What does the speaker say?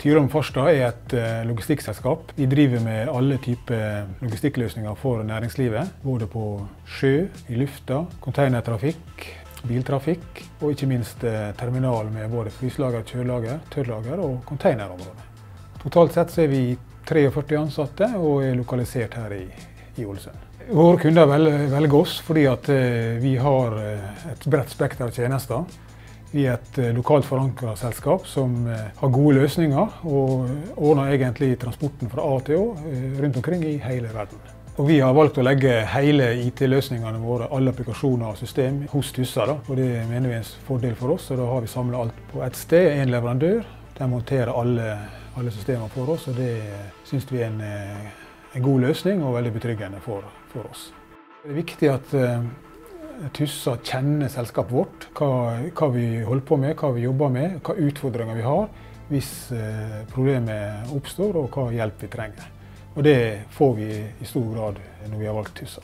Tyrom Farstad er et eh, logistikkselskap. Vi driver med alle typer logistikkløsninger for næringslivet. Både på sjø, i lufta, containertrafikk, biltrafikk og ikke minst eh, terminal med både fryslager, kjølelager, tørrlager og containerområde. Totalt sett er vi 43 ansatte og er lokalisert her i, i Ålesund. Våre kunder velger oss fordi vi har et bredt spekter av tjenester. Er et eh, lokalt forankra selskap som eh, har gode løsninger og ordner egentlig transporten fra A til Å eh, rundt omkring i hele verden. Og vi har valgt å legge hele IT-løsningene våre, alle applikasjoner og system, hos Tussa. Da. Og det mener vi er en fordel for oss. og Da har vi samla alt på ett sted, én leverandør. Den monterer alle, alle systemene for oss, og det syns vi er en, en, god løsning og veldig betryggende for, for oss. Det er viktig at Tyssa kjenner selskapet vårt, hva, hva, vi holder på med, hva vi jobber med, hva utfordringer vi har hvis eh, problemet oppstår og hva hjelp vi trenger. Og Det får vi i stor grad når vi har valgt Tyssa.